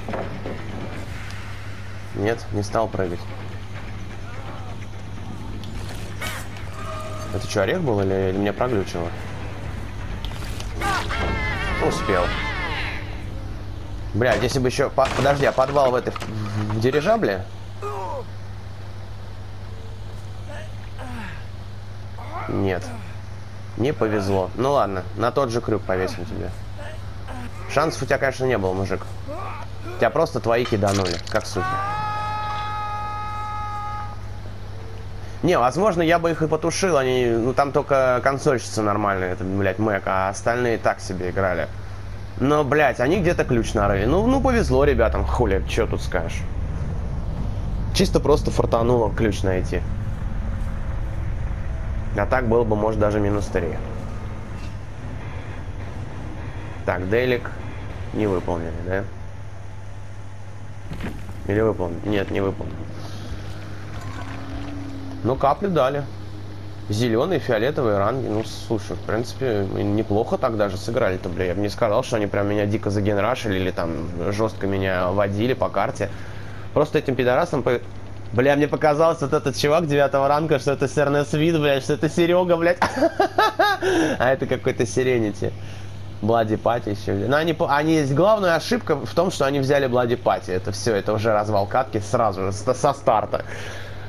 Нет, не стал прыгать. Это что, орех был или, или меня проглючило? Успел. Блядь, если бы еще... по- Подожди, а подвал в этой... В дирижабле? Нет. Не повезло. Ну ладно, на тот же крюк повесим тебе. Шансов у тебя, конечно, не было, мужик. Тебя просто твои киданули, как суки. Не, возможно, я бы их и потушил, они, ну там только консольщица нормальная, это, блядь, Мэк, а остальные так себе играли. Но, блядь, они где-то ключ нарыли. Ну, ну повезло ребятам, хули, что тут скажешь. Чисто просто фартануло ключ найти. А так было бы, может, даже минус 3. Так, делик не выполнили, да? Или выполнили? Нет, не выполнили. Ну, каплю дали. Зеленые, фиолетовые ранги. Ну, слушай, в принципе, неплохо так даже сыграли-то, бля. Я бы не сказал, что они прям меня дико загенрашили или там жестко меня водили по карте. Просто этим пидорасам... По... Бля, мне показалось, вот этот чувак девятого ранга, что это Сернес Вид, блядь, что это Серега, блядь. (laughs) А это какой-то Сиренити. Блади Пати еще. Но они, они есть главная ошибка в том, что они взяли Блади Пати. Это все, это уже развал катки сразу же, со старта.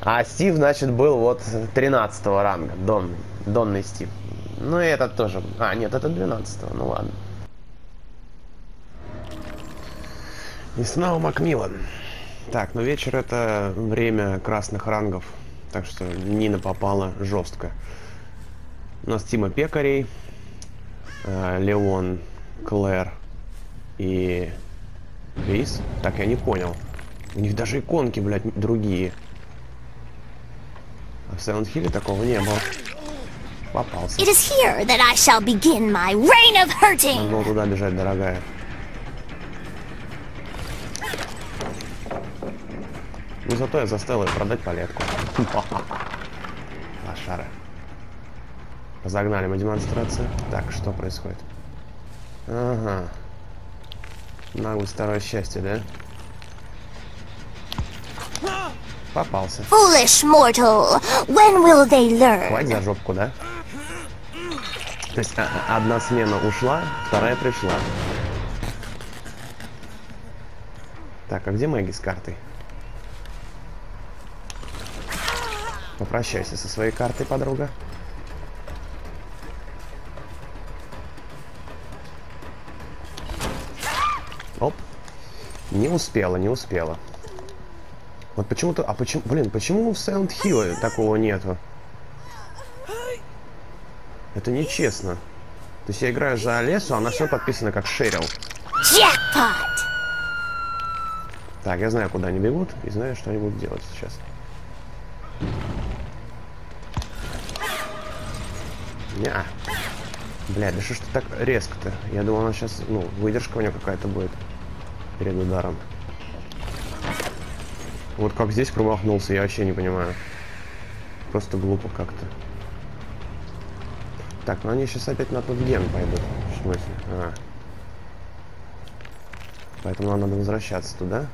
А Стив, значит, был вот 13 ранга, донный, донный Стив. Ну и этот тоже. А, нет, это 12 ну ладно. И снова Макмиллан. Так, ну вечер это время красных рангов. Так что Нина попала жестко. У нас Тима Пекарей, э, Леон, Клэр и Крис. Так, я не понял. У них даже иконки, блядь, другие. А в Silent Hill такого не было. Попался. It is here that I shall begin my reign of hurting. Надо туда бежать, дорогая. Ну зато я заставил ее продать палетку. (laughs) Лошары. Разогнали мы демонстрацию. Так, что происходит? Ага. Наглость второе счастье, да? Попался. Foolish mortal, when will they learn? Хватит за жопку, да? То есть а- а- одна смена ушла, вторая пришла. Так, а где Мэгги с картой? Попрощайся со своей картой, подруга. Оп. Не успела, не успела. Вот почему-то... А почему... Блин, почему в Silent Hill такого нету? Это нечестно. То есть я играю за Олесу, а она все подписана как Шерил. Jackpot! Так, я знаю, куда они бегут, и знаю, что они будут делать сейчас. Ня. Бля, да что ж ты так резко-то? Я думал, она сейчас, ну, выдержка у нее какая-то будет перед ударом. Вот как здесь промахнулся, я вообще не понимаю. Просто глупо как-то. Так, ну они сейчас опять на тот ген пойдут. В смысле? А. Поэтому нам надо возвращаться туда.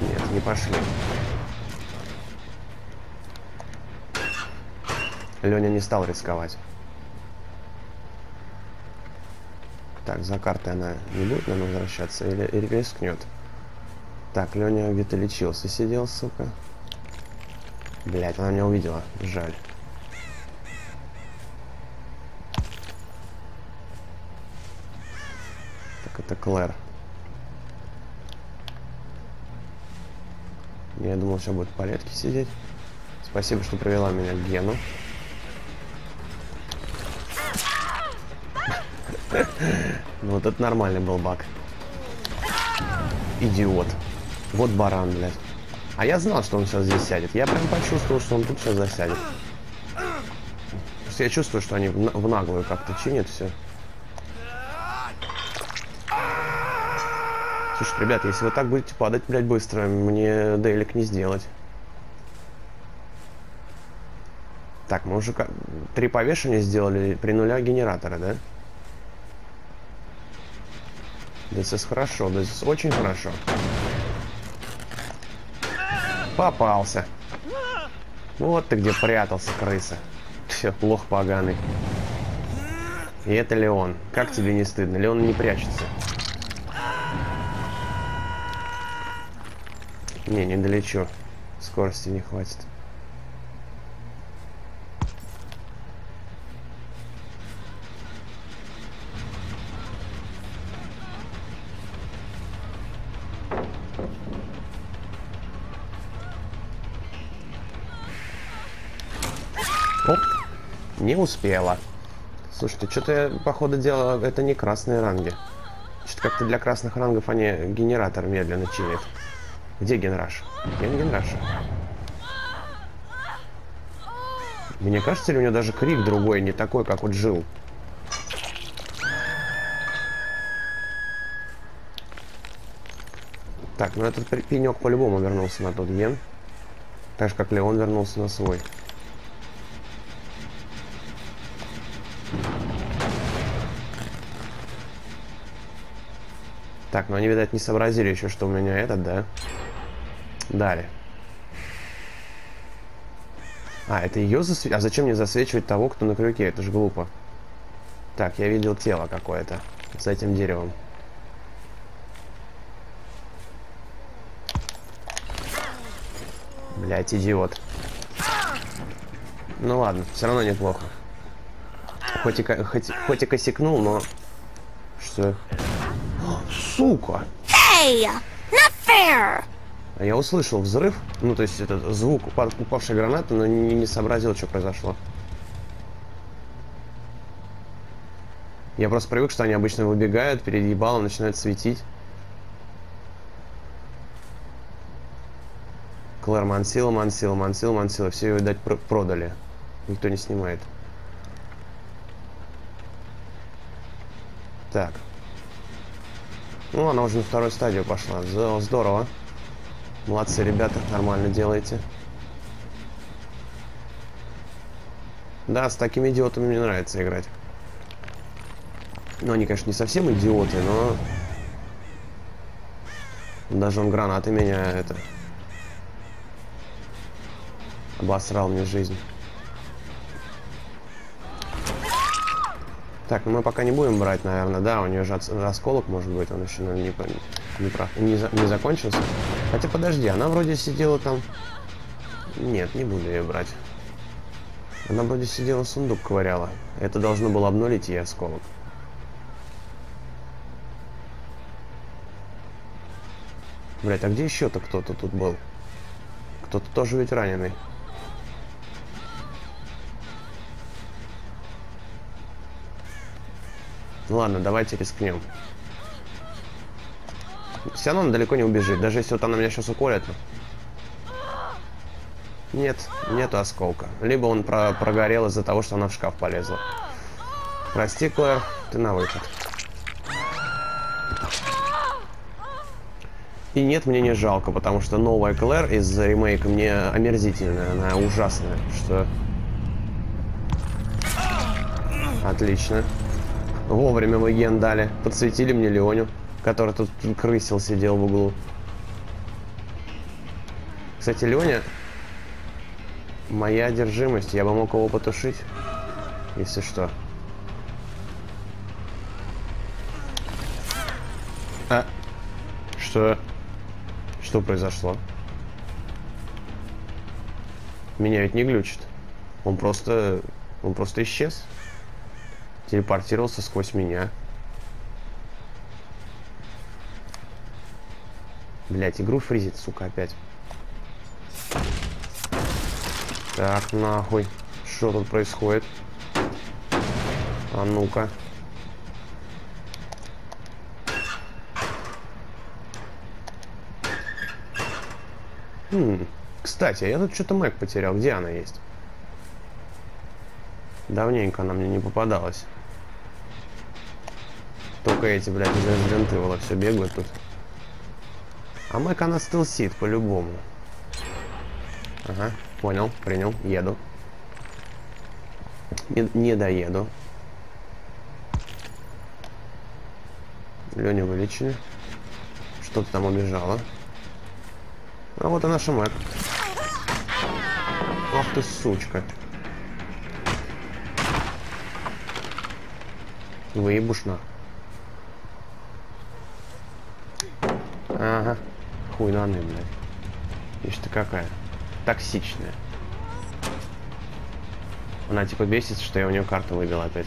Нет, не пошли. Леня не стал рисковать. Так, за картой она не будет, наверное, возвращаться или, или рискнет. Так, Леня где-то лечился, сидел, сука. Блять, она меня увидела. Жаль. Так, это Клэр. Я думал, все будет в порядке сидеть. Спасибо, что привела меня к Гену. (laughs) Вот это нормальный был баг. Идиот. Вот баран, блядь. А я знал, что он сейчас здесь сядет. Я прям почувствовал, что он тут сейчас засядет. Просто я чувствую, что они в на- в наглую как-то чинят все. Слушай, ребят, если вы так будете падать, блядь, быстро, мне дейлик не сделать. Так, мы уже три повешения сделали при нуля генератора, да? This is хорошо, this is очень хорошо. Попался. Вот ты где прятался, крыса. Все, плохо поганый. И это Леон. Как тебе не стыдно? Леон не прячется. Не, не долечу. Скорости не хватит. Успела. Слушайте, что-то я, по дела, это не красные ранги. Что-то как-то для красных рангов они генератор медленно чинят. Где генраш? Ген генраша. Мне кажется, ли у него даже крик другой, не такой, как вот жил. Так, ну этот пе- пенек по-любому вернулся на тот ген. Так же, как Леон вернулся на свой. Так, ну они, видать, не сообразили еще, что у меня этот, да? Далее. А, это ее засвечивать? А зачем мне засвечивать того, кто на крюке? Это же глупо. Так, я видел тело какое-то за этим деревом. Блять, идиот. Ну ладно, все равно неплохо. Хоть и, хоть, хоть и косякнул, но... Что? Сука! Hey! Not fair! Я услышал взрыв, ну то есть этот звук упа- упавшей гранаты, но не, не сообразил, что произошло. Я просто привык, что они обычно выбегают, перед ебалом начинают светить. Клэр Мансила, Мансила, Мансила, Мансила. Все ее, видать, пр- продали. Никто не снимает. Так. Ну, она уже на вторую стадию пошла. Здорово. Молодцы, ребята, нормально делаете. Да, с такими идиотами мне нравится играть. Ну, они, конечно, не совсем идиоты, но... Даже он гранаты меня это... Обосрал мне жизнь. Так, ну мы пока не будем брать, наверное, да, у нее же расколок, может быть, он еще наверное, не, не, не, не закончился. Хотя подожди, она вроде сидела там... Нет, не буду ее брать. Она вроде сидела, сундук ковыряла. Это должно было обнулить ей осколок. Блять, а где еще-то кто-то тут был? Кто-то тоже ведь раненый. Ладно, давайте рискнем. Все равно он далеко не убежит. Даже если вот она меня сейчас уколет. Нет, нету осколка. Либо он про прогорел из-за того, что она в шкаф полезла. Прости, Клэр, ты на выход. И нет, мне не жалко, потому что новая Клэр из ремейка мне омерзительная, она ужасная, что... Отлично. Вовремя мы ген дали. Подсветили мне Леоню, который тут крысил, сидел в углу. Кстати, Леня... Моя одержимость. Я бы мог его потушить. Если что. А? Что? Что произошло? Меня ведь не глючит. Он просто... Он просто исчез. Телепортировался сквозь меня. Блять, игру фризит, сука, опять. Так, нахуй. Что тут происходит? А ну-ка. Хм. Кстати, а я тут что-то Мэг потерял. Где она есть? Давненько она мне не попадалась. Только эти, блядь, из Resident Evil все бегают тут. А Мэг она стелсит по-любому. Ага, понял, принял, еду. Не, не доеду. Леня вылечили. Что-то там убежало. А вот и наша Мэг. Ах ты сучка. Выебушна. Ага. Хуй на блядь. Ишь ты какая. Токсичная. Она типа бесится, что я у нее карту выбил опять.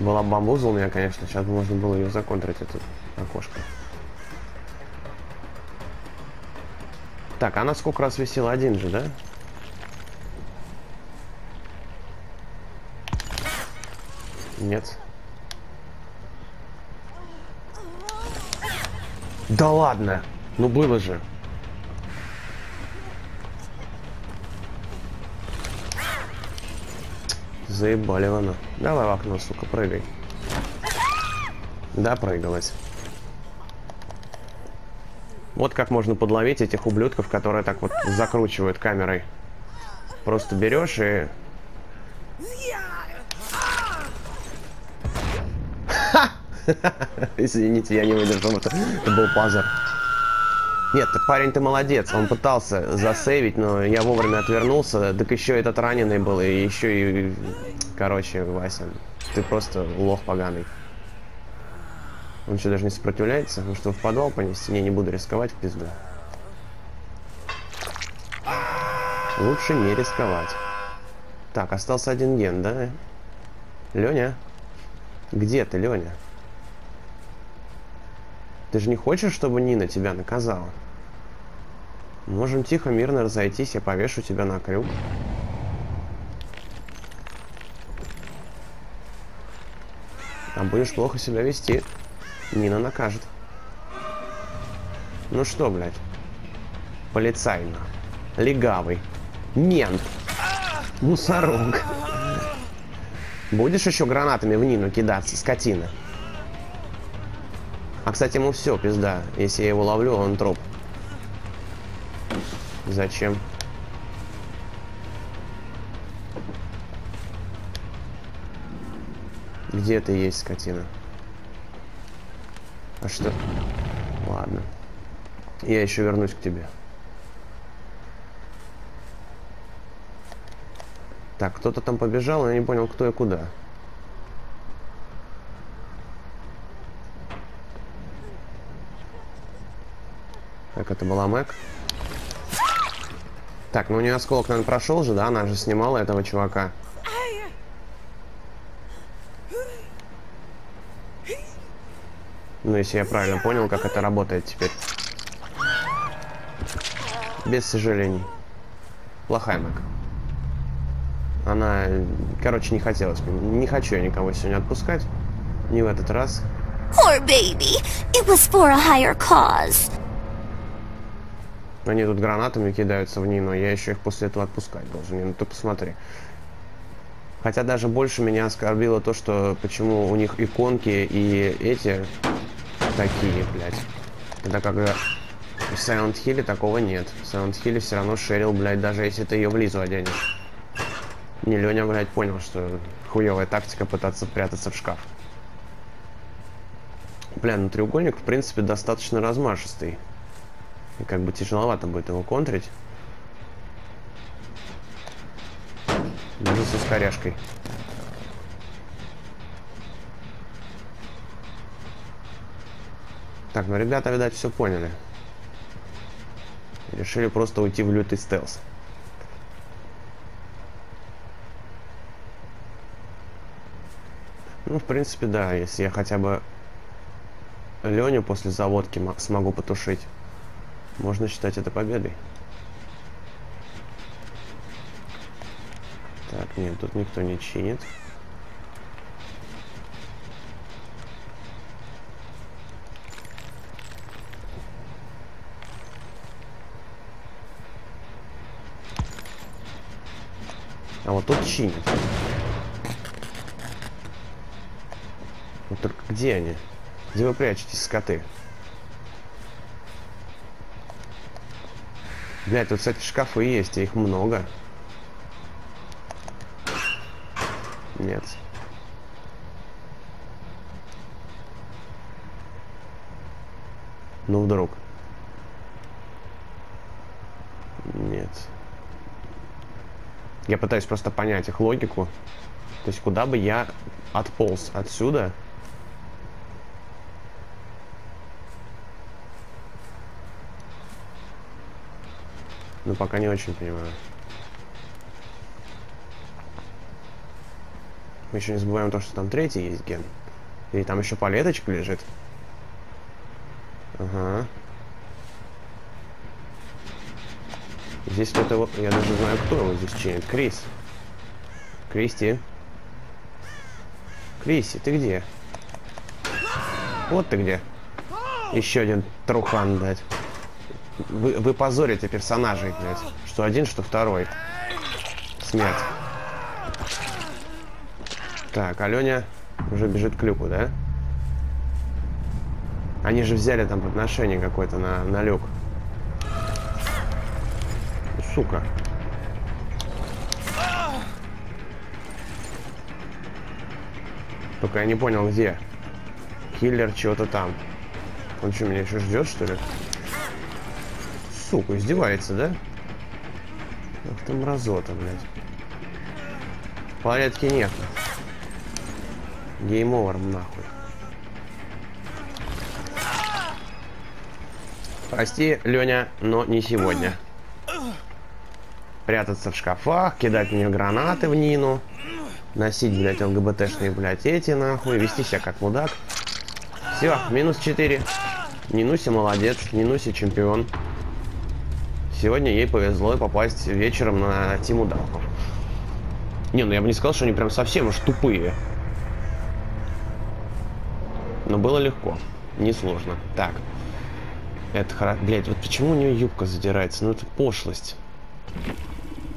Была бамбуза у меня, конечно. Сейчас можно было ее законтрить, эту окошко. Так, она сколько раз висела? Один же, да? Нет. Да ладно! Ну было же. Заебали вона. Давай в окно, сука, прыгай. Да, прыгалась. Вот как можно подловить этих ублюдков, которые так вот закручивают камерой. Просто берешь и... (laughs) Извините, я не выдержал. Это, это был пазар. Нет, парень, ты молодец. Он пытался засейвить, но я вовремя отвернулся. Так еще этот раненый был, и еще и... Короче, Вася, ты просто лох поганый. Он что, даже не сопротивляется? Ну что, в подвал понести? Не, не буду рисковать в пизду. Лучше не рисковать. Так, остался один ген, да? Леня? Где ты, Леня? Ты же не хочешь, чтобы Нина тебя наказала? Можем тихо, мирно разойтись, я повешу тебя на крюк. А будешь плохо себя вести, Нина накажет. Ну что, блядь? Полицай, на. Легавый. Мент. Мусорок. Будешь еще гранатами в Нину кидаться, скотина? А, кстати, ему все, пизда. Если я его ловлю, он труп. Зачем? Где ты есть, скотина? А что? Ладно. Я еще вернусь к тебе. Так, кто-то там побежал, я не понял, кто и куда. Так, это была Мэг. Так, ну у нее осколок, наверное, прошел же, да? Она же снимала этого чувака. Ну, если я правильно понял, как это работает теперь. Без сожалений. Плохая Мэг. Она, короче, не хотелось. Не хочу я никого сегодня отпускать. Не в этот раз. Poor baby. It was for a higher cause. Они тут гранатами кидаются в Нину, я еще их после этого отпускать должен. Ну ты посмотри. Хотя даже больше меня оскорбило то, что почему у них иконки и эти такие, блядь. Тогда когда в Silent Hill такого нет. В Silent Hill все равно шерил, блядь, даже если ты ее в Лизу оденешь. Не Леня, блядь, понял, что хуевая тактика пытаться прятаться в шкаф. Бля, ну треугольник, в принципе, достаточно размашистый. И как бы тяжеловато будет его контрить. Даже с ускоряшкой. Так, ну ребята, видать, все поняли. Решили просто уйти в лютый стелс. Ну, в принципе, да, если я хотя бы Леню после заводки мо- смогу потушить, можно считать это победой. Так, нет, тут никто не чинит. А вот тут чинят. Вот только где они? Где вы прячетесь, скоты? Блять, тут, кстати, шкафы есть, их много. Нет. Ну, вдруг. Нет. Я пытаюсь просто понять их логику. То есть, куда бы я отполз отсюда, Ну, пока не очень понимаю. Мы еще не забываем то, что там третий есть ген. И там еще палеточка лежит. Ага. Здесь кто-то вот... Я даже знаю, кто его здесь чинит. Крис. Кристи. Криси, ты где? Вот ты где. Еще один трухан, блядь. Вы, вы позорите персонажей, блядь. Что один, что второй. Смерть. Так, Аленя уже бежит к люку, да? Они же взяли там подношение какое-то на, на люк. Сука. Только я не понял, где. Киллер чего-то там. Он что, меня еще ждет, что ли? Сука, издевается, да? Ах ты мразота, блядь. В порядке нет. Гейм овер, нахуй. Прости, Леня, но не сегодня. Прятаться в шкафах, кидать мне гранаты в Нину. Носить, блядь, ЛГБТшные, блядь, эти, нахуй. Вести себя как мудак. Все, минус 4. Нинуси молодец, Нинуси чемпион. Сегодня ей повезло попасть вечером на Тиму Далку. Не, ну я бы не сказал, что они прям совсем уж тупые. Но было легко. Несложно. Так. Это хорошо. Блять, вот почему у нее юбка задирается? Ну это пошлость.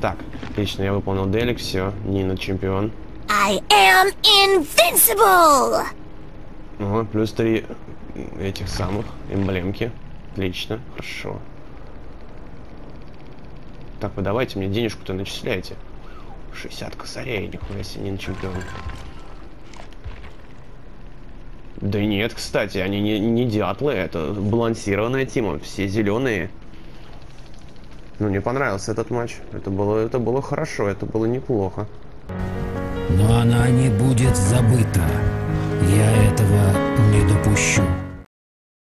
Так, отлично, я выполнил делик, все, Нина чемпион. I am invincible! Ага, плюс три этих самых эмблемки. Отлично, хорошо. Так, вы давайте мне денежку-то начисляйте. 60 косарей, нихуя себе, Нина чемпион. Да нет, кстати, они не, не дятлы, это балансированная тима, все зеленые. Ну, мне понравился этот матч. Это было, это было хорошо, это было неплохо. Но она не будет забыта. Я этого не допущу.